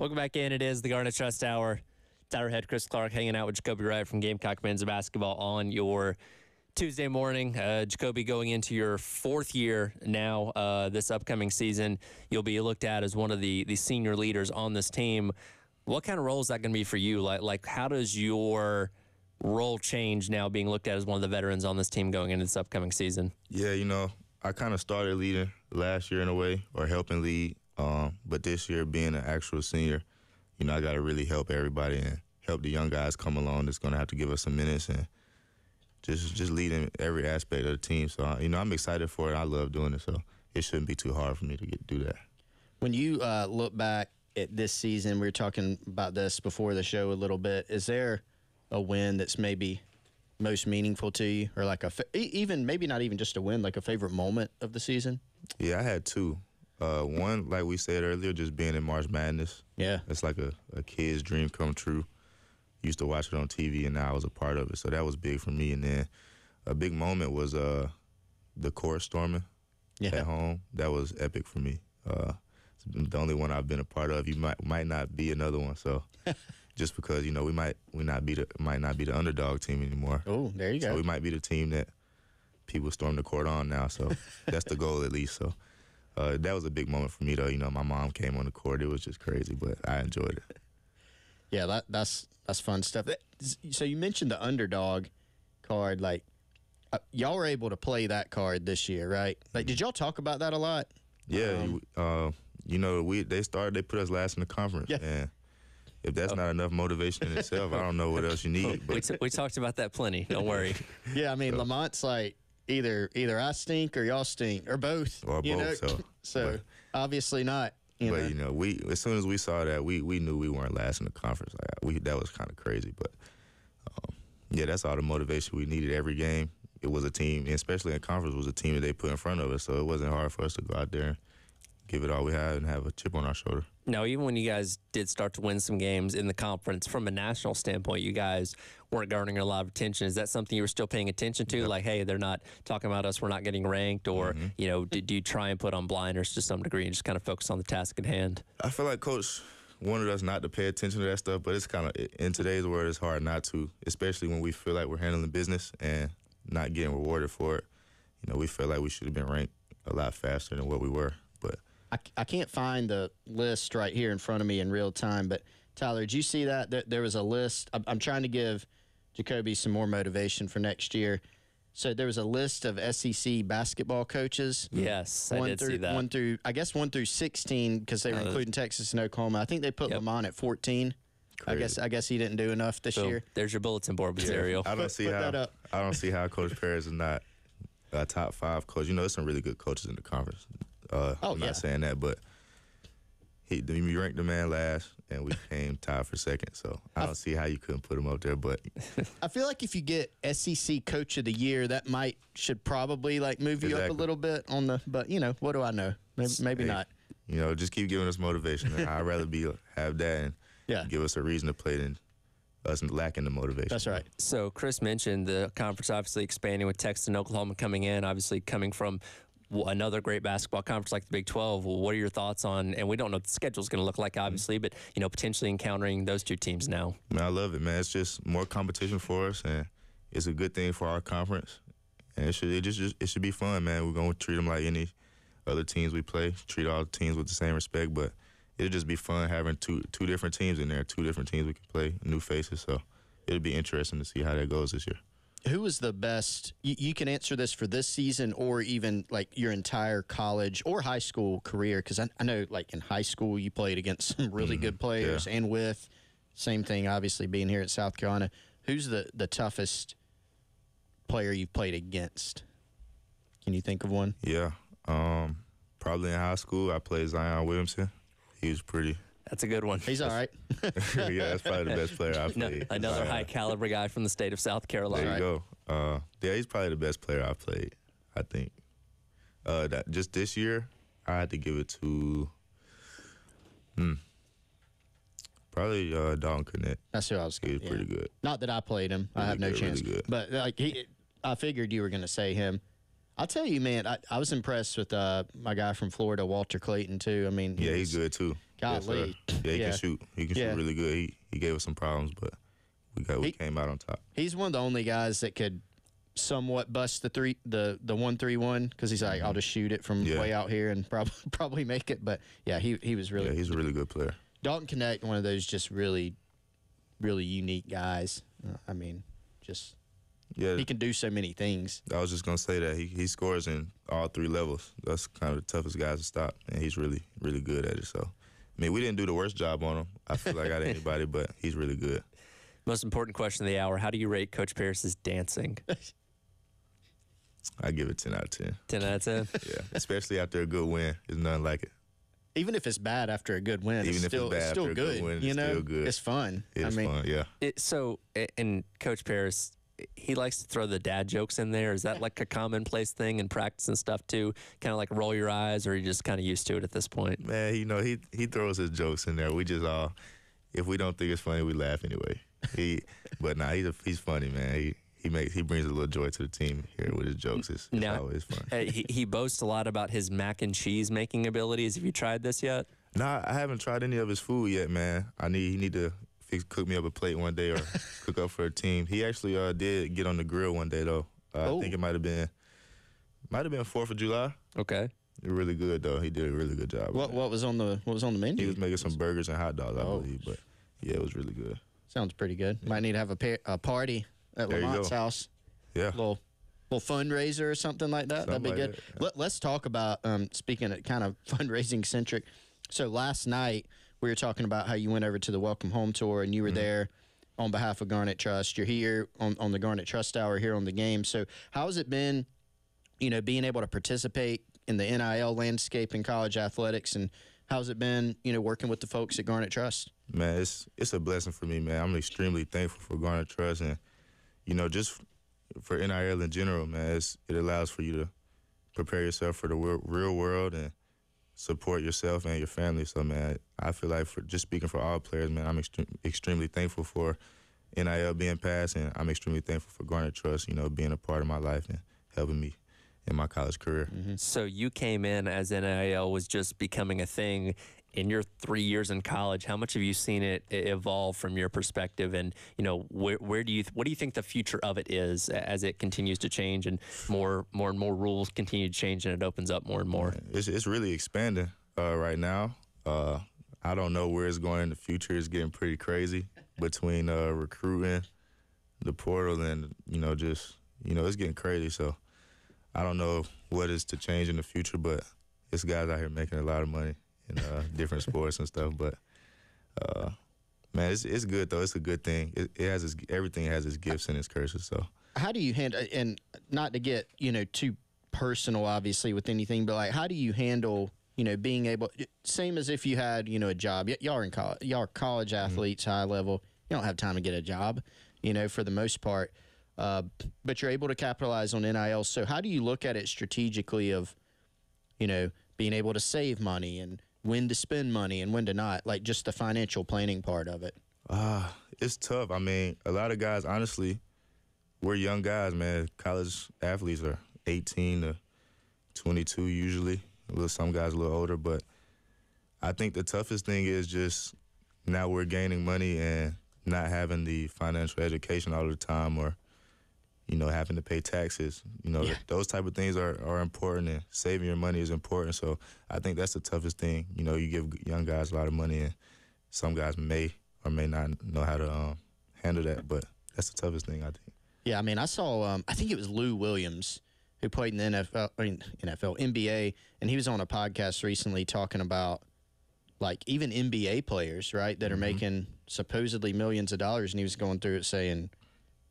Speaker 2: Welcome back in. It is the Garnet Trust Hour. Tyler Head, Chris Clark hanging out with Jacobi Wright from Gamecock Men's Basketball on your Tuesday morning. Uh, Jacobi going into your fourth year now uh, this upcoming season. You'll be looked at as one of the, the senior leaders on this team. What kind of role is that going to be for you? Like, like how does your role change now being looked at as one of the veterans on this team going into this upcoming season?
Speaker 3: Yeah, you know, I kind of started leading last year in a way, or helping lead. Um, but this year, being an actual senior, you know, I got to really help everybody and help the young guys come along. That's going to have to give us some minutes and just just leading every aspect of the team. So you know, I'm excited for it. I love doing it, so it shouldn't be too hard for me to get do that.
Speaker 1: When you uh, look back at this season, we were talking about this before the show a little bit. Is there a win that's maybe most meaningful to you, or like a fa- even maybe not even just a win, like a favorite moment of the season?
Speaker 3: Yeah, I had two. Uh, one, like we said earlier, just being in March Madness.
Speaker 1: Yeah.
Speaker 3: It's like a, a kid's dream come true. Used to watch it on TV, and now I was a part of it. So that was big for me. And then a big moment was uh, the court storming
Speaker 1: Yeah.
Speaker 3: at home. That was epic for me. Uh, the only one I've been a part of. You might might not be another one. So <laughs> just because you know we might we not be the might not be the underdog team anymore.
Speaker 1: Oh, there you
Speaker 3: So
Speaker 1: go.
Speaker 3: we might be the team that people storm the court on now. So <laughs> that's the goal at least. So uh, that was a big moment for me though. You know, my mom came on the court. It was just crazy, but I enjoyed it. <laughs>
Speaker 1: Yeah, that that's that's fun stuff. That- So you mentioned the underdog card. Like, uh, y'all were able to play that card this year, right? Like, did y'all talk about that a lot?
Speaker 3: Yeah, you, uh, you know, we they started. They put us last in the conference,
Speaker 1: Yeah.
Speaker 3: and if that's not enough motivation in itself, I don't know what <laughs> else you need.
Speaker 2: We,
Speaker 3: But
Speaker 2: t- we talked about that plenty. Don't worry. <laughs>
Speaker 1: Yeah, I mean, Lamont's like either either I stink or y'all stink or both.
Speaker 3: Or
Speaker 1: you
Speaker 3: both,
Speaker 1: Know?
Speaker 3: so- <laughs>
Speaker 1: so
Speaker 3: but-
Speaker 1: obviously not. You
Speaker 3: but
Speaker 1: know?
Speaker 3: you know, we as soon as we saw that, we we knew we weren't last in the conference. Like we that was kind of crazy, but um, yeah, that's all the motivation we needed every game. It was a team, especially in conference, was a team that they put in front of us. So it wasn't hard for us to go out there give it all we have and have a chip on our shoulder.
Speaker 2: Now, even when you guys did start to win some games in the conference, from a national standpoint, you guys weren't garnering a lot of attention. Is that something you were still paying attention to? Like, hey, they're not talking about us, we're not getting ranked, or mm-hmm. you know, did you try and put on blinders to some degree and just kind of focus on the task at hand?
Speaker 3: I feel like coach wanted us not to pay attention to that stuff, but it's kind of in today's world, it's hard not to, especially when we feel like we're handling business and not getting rewarded for it. You know, we feel like we should have been ranked a lot faster than what we were,
Speaker 1: I, I can't find the list right here in front of me in real time, but Tyler, did you see that? There, there was a list. I'm, I'm trying to give Jacobi some more motivation for next year. So there was a list of SEC basketball coaches.
Speaker 2: Yes, I
Speaker 1: one
Speaker 2: did
Speaker 1: through
Speaker 2: see that.
Speaker 1: one through I guess one through sixteen because they were
Speaker 2: Uh,
Speaker 1: including Texas and Oklahoma. I think they put
Speaker 2: Yep.
Speaker 1: Lamont at fourteen. I guess I guess he didn't do enough this
Speaker 2: so
Speaker 1: year.
Speaker 2: there's your bulletin board material.
Speaker 3: I don't see
Speaker 1: put
Speaker 3: how. I don't see how Coach Paris is not a top five coach. You know, there's some really good coaches in the conference. Uh,
Speaker 1: Oh,
Speaker 3: I'm not saying that, but he we ranked the man last, and we came tied for second. So I don't see how you couldn't put him up there. But <laughs>
Speaker 1: I feel like if you get SEC Coach of the Year, that might should probably like move you up a little bit on the. But you know, what do I know? Maybe, maybe
Speaker 3: hey,
Speaker 1: not.
Speaker 3: You know, just keep giving us motivation. <laughs> I'd rather be have that and
Speaker 1: Yeah.
Speaker 3: give us a reason to play than us lacking the motivation.
Speaker 1: That's right.
Speaker 2: So Chris mentioned the conference obviously expanding with Texas and Oklahoma coming in, obviously coming from w- another great basketball conference like the Big 12. Well, what are your thoughts on, and we don't know what the schedule's going to look like, mm-hmm. obviously, but, you know, potentially encountering those two teams now?
Speaker 3: Man, I love it, man. It's just more competition for us, and it's a good thing for our conference. And it should it just, it should be fun, man. We're gonna treat them like any other teams we play. Treat all teams with the same respect, but it'll just be fun having two two different teams in there, two different teams we can play, new faces. So it'll be interesting to see how that goes this year.
Speaker 1: Who was the best? You, you can answer this for this season or even like your entire college or high school career. Because I, I know, like in high school, you played against some really good players, and with same thing, obviously being here at South Carolina. Who's the the toughest player you've played against? Can you think of one?
Speaker 3: Yeah, um, probably in high school I played Zion Williamson. He was pretty.
Speaker 2: That's a good one.
Speaker 1: He's all right. <laughs>
Speaker 3: yeah, that's probably the best player I've
Speaker 2: No,
Speaker 3: played.
Speaker 2: another
Speaker 3: Zion.
Speaker 2: high caliber guy from the state of South Carolina.
Speaker 3: There you go. Uh, yeah, he's probably the best player I've played. I think. Uh, that just this year, I had to give it to. Hmm. Probably uh, Dalton Knecht.
Speaker 1: That's who I was.
Speaker 3: He
Speaker 1: Gonna,
Speaker 3: was pretty good.
Speaker 1: Not that I played him. I
Speaker 3: Really
Speaker 1: have no
Speaker 3: good,
Speaker 1: chance.
Speaker 3: really good.
Speaker 1: But like he, I figured you were going to say him. I'll tell you, man. I, I was impressed with uh, my guy from Florida, Walter Clayton, too. I mean, he
Speaker 3: Yeah,
Speaker 1: was
Speaker 3: he's good too. Yes.
Speaker 1: Golly.
Speaker 3: yeah, he
Speaker 1: Yeah.
Speaker 3: can shoot. He can
Speaker 1: Yeah.
Speaker 3: shoot really good. He he gave us some problems, but we got we
Speaker 1: He-
Speaker 3: came out on top.
Speaker 1: He's one of the only guys that could somewhat bust the three the the one three one because he's like I'll just shoot it from
Speaker 3: Mm-hmm.
Speaker 1: Way out here and probably <laughs> probably make it. But yeah, he he was really
Speaker 3: Yeah, he's a really good player.
Speaker 1: Dalton Knecht, one of those just really really unique guys. Uh, I mean, just
Speaker 3: Yeah,
Speaker 1: he can do so many things.
Speaker 3: I was just gonna say that he, he scores in all three levels. That's kind of the toughest guys to stop, and he's really really good at it. So, I mean, we didn't do the worst job on him. I feel like out of anybody, but he's really good.
Speaker 2: Most important question of the hour: How do you rate Coach Paris's dancing?
Speaker 3: I give it ten out of ten.
Speaker 2: Ten out of ten.
Speaker 3: Yeah, especially after a good win, there's nothing like it.
Speaker 1: Even if it's bad after a good win,
Speaker 3: Even
Speaker 1: it's
Speaker 3: if it's
Speaker 1: still
Speaker 3: bad
Speaker 1: still
Speaker 3: after a good
Speaker 1: good.
Speaker 3: win,
Speaker 1: you
Speaker 3: it's
Speaker 1: know,
Speaker 3: still good.
Speaker 1: it's fun.
Speaker 3: It's
Speaker 1: I mean,
Speaker 3: fun. Yeah,
Speaker 2: It, so, a- and Coach Paris, he likes to throw the dad jokes in there. Is that like a commonplace thing in practice and stuff too? Kind of like roll your eyes, or are you just kind of used to it at this point?
Speaker 3: man. You know, he he throws his jokes in there. We just all, if we don't think it's funny, we laugh anyway. He, <laughs> but nah, he's a, he's funny, man. He he makes he brings a little joy to the team here with his jokes. It's, it's
Speaker 2: Now-
Speaker 3: always fun.
Speaker 2: Uh, he, he boasts a lot about his mac and cheese making abilities. Have you tried this yet?
Speaker 3: Nah, I haven't tried any of his food yet, man. I need he need to fix, cook me up a plate one day or <laughs> cook up for a team. He actually uh, did get on the grill one day though. Uh,
Speaker 1: Oh.
Speaker 3: I think it might have been might have been Fourth of July.
Speaker 2: Okay.
Speaker 3: Really good though. He did a really good job.
Speaker 1: what what was on the what was on the menu?
Speaker 3: He was making some burgers and hot dogs, I
Speaker 1: Oh.
Speaker 3: believe. But yeah, it was really good.
Speaker 1: Sounds pretty good. Might need to have a, pa- a party at
Speaker 3: There
Speaker 1: Lamont's house.
Speaker 3: Yeah.
Speaker 1: little little fundraiser or something like that.
Speaker 3: Something
Speaker 1: That'd be
Speaker 3: like
Speaker 1: good.
Speaker 3: that,
Speaker 1: Let, let's talk about um, speaking of kind of <laughs> fundraising centric. So last night we were talking about how you went over to the Welcome Home tour and you were
Speaker 3: Mm-hmm.
Speaker 1: there on behalf of Garnet Trust. You're here on, on the Garnet Trust Hour here on the game. So how has it been, you know, being able to participate in the NIL landscape in college athletics and how's it been, you know, working with the folks at Garnet Trust?
Speaker 3: Man, it's it's a blessing for me, man. I'm extremely thankful for Garnet Trust and you know just for NIL in general, man. It's, it allows for you to prepare yourself for the real world and support yourself and your family. So, man, I feel like for just speaking for all players, man, I'm extre- extremely thankful for NIL being passed, and I'm extremely thankful for Garnet Trust, you know, being a part of my life and helping me in my college career. Mm-hmm.
Speaker 2: So you came in as NIL was just becoming a thing. In your three years in college, how much have you seen it evolve from your perspective? And you know, where, where do you what do you think the future of it is as it continues to change and more more and more rules continue to change and it opens up more and more?
Speaker 3: It's it's really expanding uh, right now. Uh, I don't know where it's going in the future. It's getting pretty crazy between uh, recruiting, the portal, and you know just you know it's getting crazy. So I don't know what is to change in the future, but it's guys out here making a lot of money in uh, different sports and stuff. But uh, man, it's it's good though. It's a good thing. It, it has its, everything has its gifts and its curses. So
Speaker 1: how do you handle and not to get you know too personal obviously with anything but like how do you handle you know being able same as if you had you know a job y- y'all are in college y'all are college athletes high level you don't have time to get a job you know for the most part uh, but you're able to capitalize on nil so how do you look at it strategically of you know being able to save money and when to spend money and when to not like just the financial planning part of it
Speaker 3: Ah, it's tough. I mean, a lot of guys, honestly, we're young guys, man. College athletes are 18 to 22 usually. Little, some guys a little older, but I think the toughest thing is just now we're gaining money and not having the financial education all the time, or you know, having to pay taxes. You know,
Speaker 1: Yeah.
Speaker 3: those type of things are, are important, and saving your money is important. So I think that's the toughest thing. You know, you give young guys a lot of money, and some guys may or may not know how to um, handle that. But that's the toughest thing, I think.
Speaker 1: Yeah, I mean, I saw. Um, I think it was Lou Williams who played in the NFL, I mean, NFL, NBA, and he was on a podcast recently talking about like even NBA players, right, that are making supposedly millions of dollars, and he was going through it saying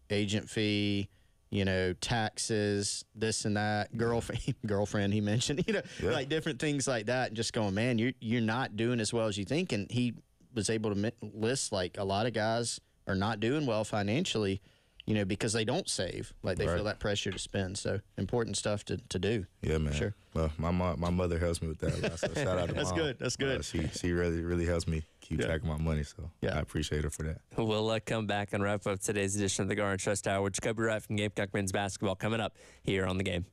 Speaker 1: agent fee, you know, taxes, this and that, girlfriend, <laughs> girlfriend. He mentioned, <laughs> you know,
Speaker 3: Yeah.
Speaker 1: like different things like that, and just going, man, you're you're not doing as well as you think, and he was able to list like a lot of guys are not doing well financially, you know, because they don't save, like they feel that pressure to spend. So important stuff to, to do.
Speaker 3: Yeah, man.
Speaker 1: Sure.
Speaker 3: Well, my mom, my mother helps me with that. So shout out to <laughs>
Speaker 1: That's
Speaker 3: mom.
Speaker 1: good, that's good.
Speaker 3: Uh, she she really really helps me keep
Speaker 1: Yeah.
Speaker 3: track of my money. So
Speaker 1: Yeah.
Speaker 3: I appreciate her for that.
Speaker 2: We'll uh, come back and wrap up today's edition of the Garnet Trust Hour, which Jacobi Wright from Gamecock men's basketball coming up here on the game.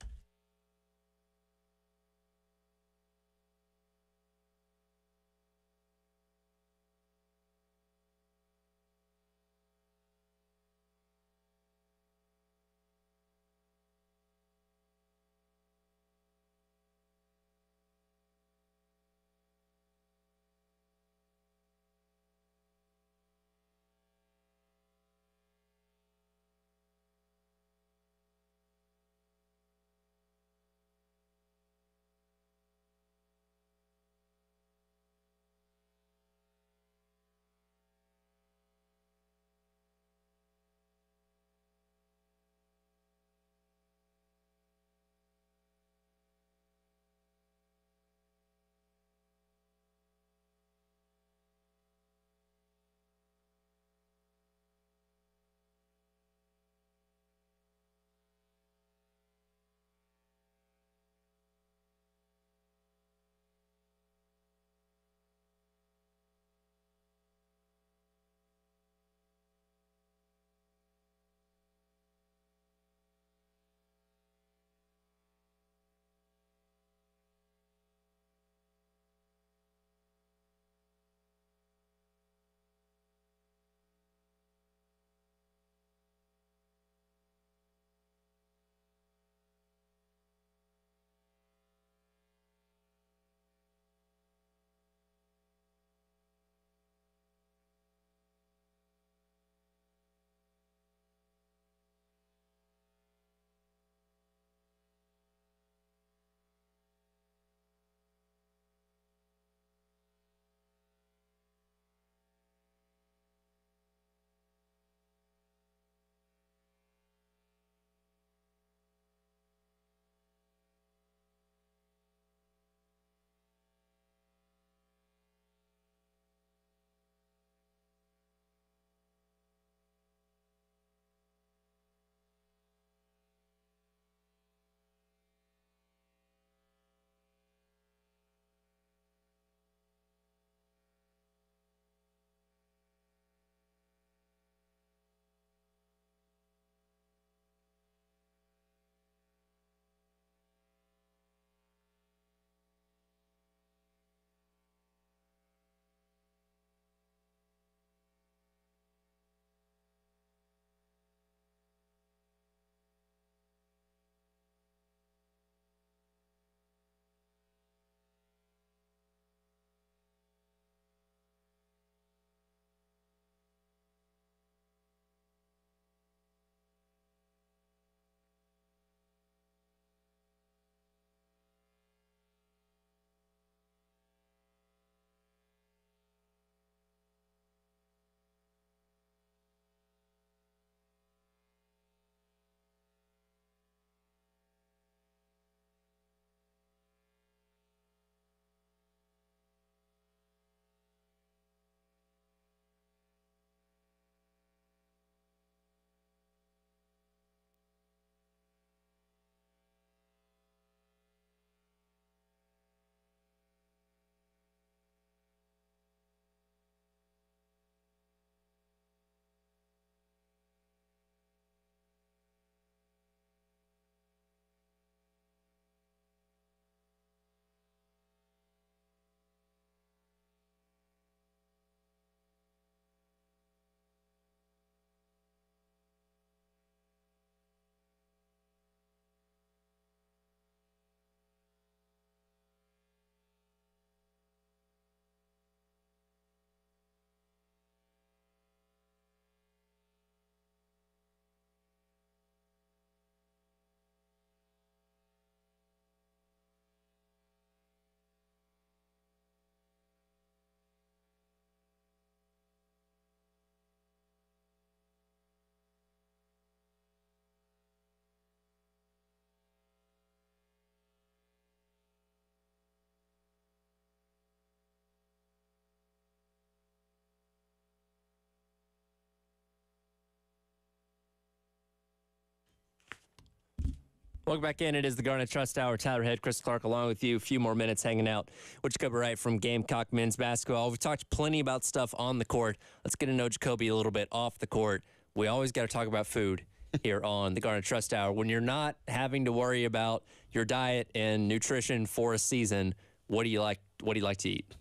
Speaker 2: Welcome back in. It is the Garnet Trust Hour. Tyler Head, Chris Clark, along with you. A few more minutes hanging out. What Jacobi Wright from Gamecock men's basketball. We've talked plenty about stuff on the court. Let's get to know Jacobi a little bit off the court. We always got to talk about food here on the Garnet Trust Hour. When you're not having to worry about your diet and nutrition for a season, what do you like? What do you like to eat?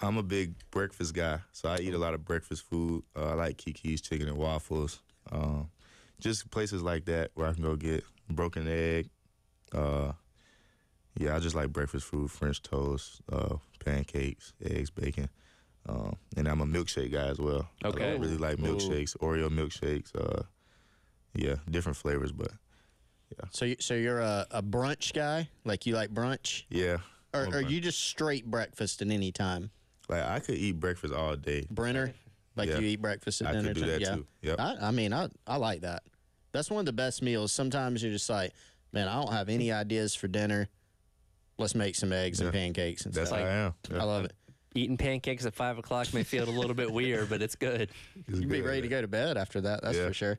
Speaker 3: I'm a big breakfast guy, so I eat a lot of breakfast food. Uh, I like Kiki's chicken and waffles. Um, just places like that where I can go get broken egg. Uh, yeah, I just like breakfast food: French toast, uh, pancakes, eggs, bacon. Um, and I'm a milkshake guy as well.
Speaker 2: Okay.
Speaker 3: I really like milkshakes, Oreo milkshakes. Uh, yeah, different flavors, but yeah.
Speaker 1: So, you, so you're a, a brunch guy? Like you like brunch,
Speaker 3: yeah.
Speaker 1: or
Speaker 3: a
Speaker 1: are
Speaker 3: brunch-
Speaker 1: you just straight breakfast at any time?
Speaker 3: like I could eat breakfast all day.
Speaker 1: Brenner, like
Speaker 3: Yeah.
Speaker 1: you eat breakfast at
Speaker 3: I
Speaker 1: dinner
Speaker 3: could do
Speaker 1: time?
Speaker 3: that
Speaker 1: yeah.
Speaker 3: too. Yep.
Speaker 1: I, I mean, I, I like that. That's one of the best meals. Sometimes you're just like, man, I don't have any ideas for dinner. Let's make some eggs and pancakes and
Speaker 3: That's
Speaker 1: stuff.
Speaker 3: how I am. Yeah.
Speaker 1: I love it.
Speaker 2: Eating pancakes at five o'clock may feel a little bit weird, but it's good.
Speaker 3: It's
Speaker 1: You'd be
Speaker 3: good.
Speaker 1: ready to go to bed after that. That's
Speaker 3: Yeah.
Speaker 1: for sure.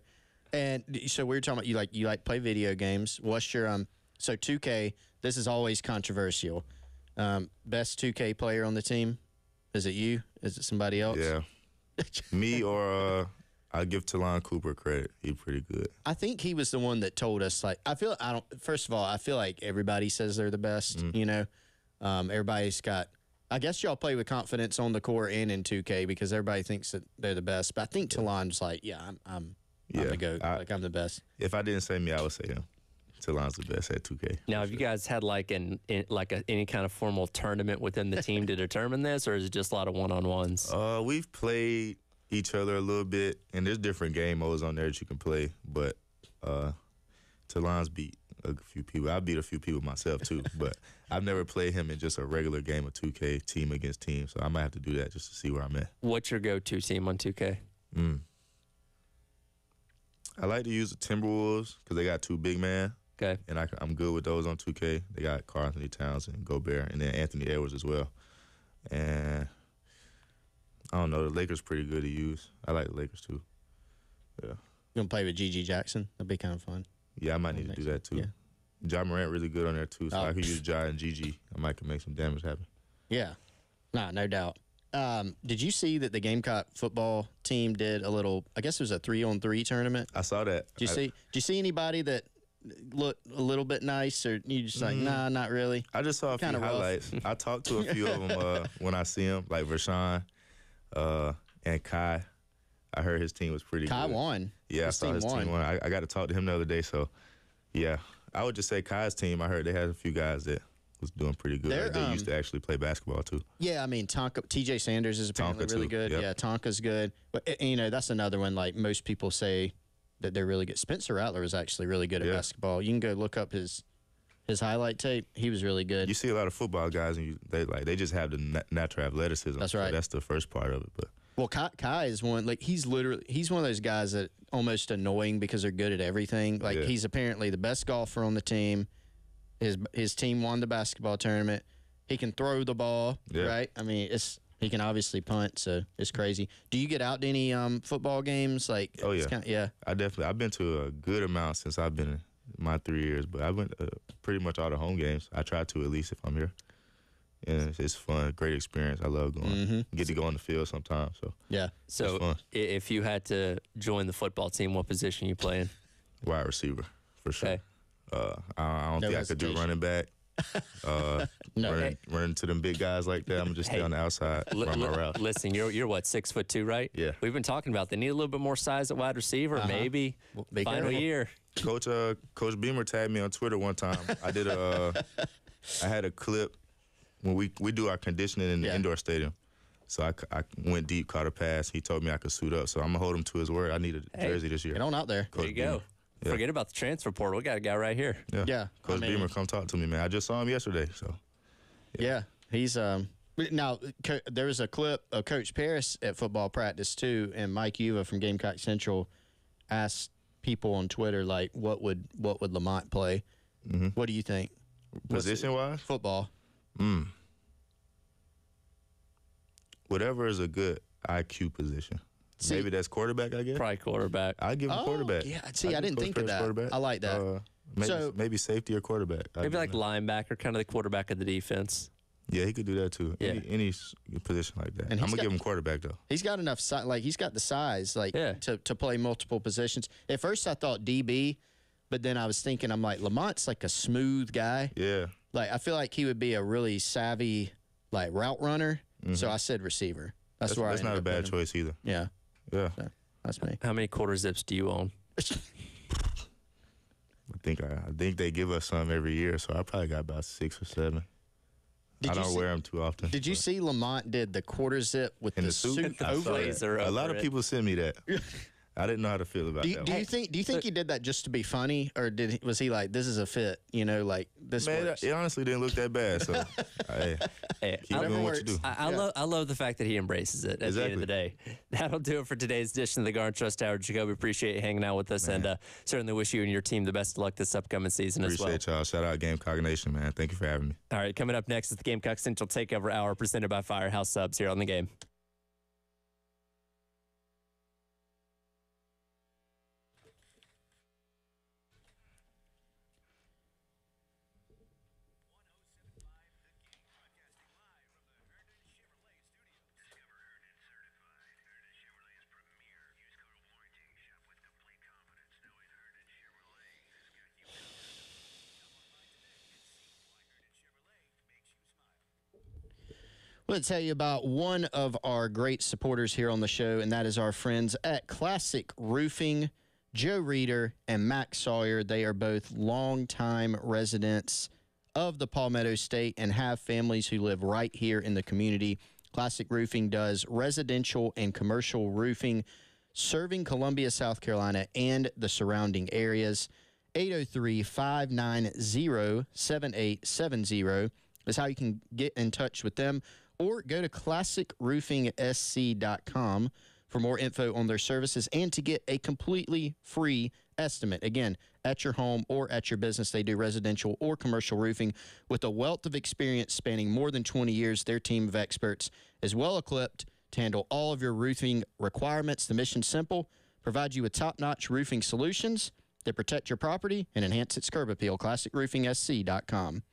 Speaker 1: And d- so we were talking about you like you like play video games. What's your um? So 2K. This is always controversial. Um, best 2K player on the team. Is it you? Is it somebody else?
Speaker 3: Yeah. <laughs> Me or uh, I give Ta'Lon Cooper credit. He pretty good.
Speaker 1: I think he was the one that told us. Like, I feel I don't. First of all, I feel like everybody says they're the best.
Speaker 3: Mm.
Speaker 1: You know, um, everybody's got. I guess y'all play with confidence on the court and in 2K because everybody thinks that they're the best. But I think Ta'Lon's like, yeah, I'm, I'm, I'm
Speaker 3: Yeah,
Speaker 1: the goat.
Speaker 3: I-
Speaker 1: like I'm the best.
Speaker 3: If I didn't say me, I would say him. Ta'Lon's the best at 2K.
Speaker 2: Now, have you guys had like an in, like a, any kind of formal tournament within the team to <laughs> determine this, or is it just a lot of one on ones?
Speaker 3: Uh, we've played each other a little bit, and there's different game modes on there that you can play. But uh, Ta'Lon's beat a few people. I beat a few people myself too, <laughs> but I've never played him in just a regular game of 2K, team against team. So I might have to do that just to see where I'm at.
Speaker 2: What's your go-to team on 2K?
Speaker 3: Mm. I like to use the Timberwolves because they got two big man.
Speaker 2: Okay,
Speaker 3: and I, am good with those on 2K. They got Karl-Anthony Towns and Gobert, and then Anthony Edwards as well. And I don't know, the Lakers pretty good to use. I like the Lakers too. Yeah.
Speaker 1: You gonna play with GG Jackson? That'd be kind of fun.
Speaker 3: Yeah, I might need to do that too.
Speaker 1: Yeah.
Speaker 3: Ja Morant really good on there too, so
Speaker 1: Oh.
Speaker 3: I could use Ja and GG. I might can make some damage happen.
Speaker 1: Yeah, nah, no doubt. Um, did you see that the Gamecock football team did a little? I guess it was a three on three tournament.
Speaker 3: I saw that.
Speaker 1: Did you
Speaker 3: I,
Speaker 1: see? Did you see anybody that looked a little bit nice, or you just like, nah, not really?
Speaker 3: I just saw a few
Speaker 1: Kinda rough.
Speaker 3: highlights. I talked to a few of them uh, <laughs> when I see them, like Rashawn uh, and Kai. I heard his team was pretty good.
Speaker 1: Kai
Speaker 3: good.
Speaker 1: won.
Speaker 3: Yeah, I saw his
Speaker 1: won.
Speaker 3: team won. I, I got to talk to him the other day. So, yeah, I would just say Kai's team. I heard they had a few guys that was doing pretty good. Like, they used
Speaker 1: um,
Speaker 3: to actually play basketball too.
Speaker 1: Yeah, I mean Tonka, T.J. Sanders is apparently
Speaker 3: Tonka,
Speaker 1: really
Speaker 3: too.
Speaker 1: good.
Speaker 3: Yep.
Speaker 1: Yeah, Tonka's good. But uh, you know, that's another one. Like most people say that they're really good. Spencer Rattler is actually really good at
Speaker 3: Yeah.
Speaker 1: basketball. You can go look up his his highlight tape. He was really good.
Speaker 3: You see a lot of football guys, and you, they like they just have the na- natural athleticism.
Speaker 1: That's
Speaker 3: So
Speaker 1: right.
Speaker 3: that's the first part of it. But
Speaker 1: Well, Kai, Kai is one like he's literally he's one of those guys that almost annoying because they're good at everything. Like
Speaker 3: Yeah.
Speaker 1: he's apparently the best golfer on the team. His his team won the basketball tournament. He can throw the ball,
Speaker 3: Yeah.
Speaker 1: right? I mean, it's he can obviously punt, so it's crazy. Do you get out to any um, football games? Like,
Speaker 3: Oh, yeah.
Speaker 1: kinda- yeah.
Speaker 3: I definitely I've been to a good amount since I've been in my three years. But I went uh, pretty much all the home games. I try to at least if I'm here. And it's, it's fun, great experience. I love going.
Speaker 1: Mhm.
Speaker 3: Get to go on the field sometimes. So
Speaker 1: Yeah.
Speaker 2: so
Speaker 3: fun.
Speaker 2: if you had to join the football team, what position you play in?
Speaker 3: wide receiver for sure.
Speaker 2: Okay.
Speaker 3: Uh, I, I don't
Speaker 1: No
Speaker 3: think I could do running back. Uh,
Speaker 1: No,
Speaker 3: running, running to them big guys like that. I'm gonna just
Speaker 2: Hey.
Speaker 3: stay on the outside,
Speaker 2: Li-
Speaker 3: run my route.
Speaker 2: Listen, you're you're what six foot two, right?
Speaker 3: Yeah.
Speaker 2: We've been talking about they need a little bit more size at wide receiver.
Speaker 1: Uh-huh.
Speaker 2: Maybe
Speaker 1: Well,
Speaker 2: final
Speaker 1: careful.
Speaker 2: year.
Speaker 3: Coach, uh, Coach Beamer tagged me on Twitter one time. I did a, uh, I had a clip when we we do our conditioning in the
Speaker 1: Yeah.
Speaker 3: indoor stadium. So I, I went deep, caught a pass. He told me I could suit up. So I'm gonna hold him to his word. I need a
Speaker 2: Hey.
Speaker 3: jersey this year.
Speaker 1: Get on out there.
Speaker 2: There you
Speaker 3: Coach
Speaker 2: go.
Speaker 3: Beamer. Yeah.
Speaker 2: Forget about the transfer portal. We got a guy right here.
Speaker 3: Yeah.
Speaker 1: Yeah,
Speaker 3: Coach
Speaker 1: I mean-
Speaker 3: Beamer, come talk to me, man. I just saw him yesterday. So
Speaker 1: Yeah, he's um. Now co- there was a clip of Coach Paris at football practice too, and Mike Uva from Gamecock Central asked people on Twitter like, "What would what would Lamont play? What do you think?
Speaker 3: Position wise,
Speaker 1: football?
Speaker 3: Mm. Whatever is a good IQ position.
Speaker 1: See-
Speaker 3: Maybe that's quarterback, I guess.
Speaker 2: Probably quarterback.
Speaker 3: I give him
Speaker 1: Oh,
Speaker 3: quarterback.
Speaker 1: yeah. See,
Speaker 3: give
Speaker 1: I didn't think of that.
Speaker 3: quarterback.
Speaker 1: I like that.
Speaker 3: Uh, Maybe,
Speaker 1: So-
Speaker 3: maybe safety or quarterback. I
Speaker 2: Maybe like
Speaker 3: know.
Speaker 2: linebacker, kind of the quarterback of the defense.
Speaker 3: Yeah, he could do that too.
Speaker 2: Yeah.
Speaker 3: Any, any position like that.
Speaker 1: And
Speaker 3: I'm gonna
Speaker 1: got-
Speaker 3: give him quarterback though.
Speaker 1: He's got enough size. Like he's got the size, like
Speaker 2: Yeah.
Speaker 1: to to play multiple positions. At first, I thought DB, but then I was thinking, I'm like Lamont's like a smooth guy.
Speaker 3: Yeah.
Speaker 1: Like I feel like he would be a really savvy like route runner. So I said receiver. That's,
Speaker 3: That's,
Speaker 1: where
Speaker 3: that's
Speaker 1: I
Speaker 3: not a bad choice either.
Speaker 1: Yeah,
Speaker 3: Yeah.
Speaker 1: that's me.
Speaker 2: How many quarter zips do you own? <laughs>
Speaker 3: I think I, I think they give us some every year, so I probably got about six or seven.
Speaker 1: Did
Speaker 3: I
Speaker 1: you
Speaker 3: don't
Speaker 1: see,
Speaker 3: wear them too often.
Speaker 1: Did you
Speaker 3: but-
Speaker 1: see Lamont did the quarter zip with
Speaker 3: In
Speaker 1: the,
Speaker 3: the suit?
Speaker 1: suit
Speaker 2: The
Speaker 1: over it?
Speaker 2: blazer
Speaker 3: A lot
Speaker 2: over
Speaker 3: of
Speaker 2: it.
Speaker 3: people send me that. <laughs> I didn't know how to feel about
Speaker 1: Do you,
Speaker 3: that.
Speaker 1: do
Speaker 3: one.
Speaker 1: you think? Do you think he did that just to be funny, or did he, was he like, "This is a fit"? You know, like this
Speaker 3: Man,
Speaker 1: works.
Speaker 3: it honestly didn't look that bad. So, <laughs> hey,
Speaker 2: Hey,
Speaker 3: keep
Speaker 2: I,
Speaker 3: doing what you do.
Speaker 2: I, I
Speaker 1: Yeah.
Speaker 2: love I love the fact that he embraces it at the end of the day. <laughs> That'll do it for today's edition of the Garnet Trust Hour. Jacobi, appreciate you hanging out with us and uh, certainly wish you and your team the best of luck this upcoming season as well.
Speaker 3: Appreciate y'all. Shout out Gamecock Nation, man. Thank you for having me.
Speaker 2: All right, coming up next is the Gamecock Central Takeover Hour presented by Firehouse Subs here on the game.
Speaker 1: We'll tell you about one of our great supporters here on the show, and that is our friends at Classic Roofing, Joe Reeder and Max Sawyer. They are both longtime residents of the Palmetto State and have families who live right here in the community. Classic Roofing does residential and commercial roofing, serving Columbia, South Carolina, and the surrounding areas. 803 590 7870 is how you can get in touch with them or go to classicroofingsc.com for more info on their services and to get a completely free estimate. Again, at your home or at your business, they do residential or commercial roofing with a wealth of experience spanning more than 20 years. Their team of experts is well equipped to handle all of your roofing requirements. The mission simple provide you with top notch roofing solutions that protect your property and enhance its curb appeal. ClassicRoofingSC.com.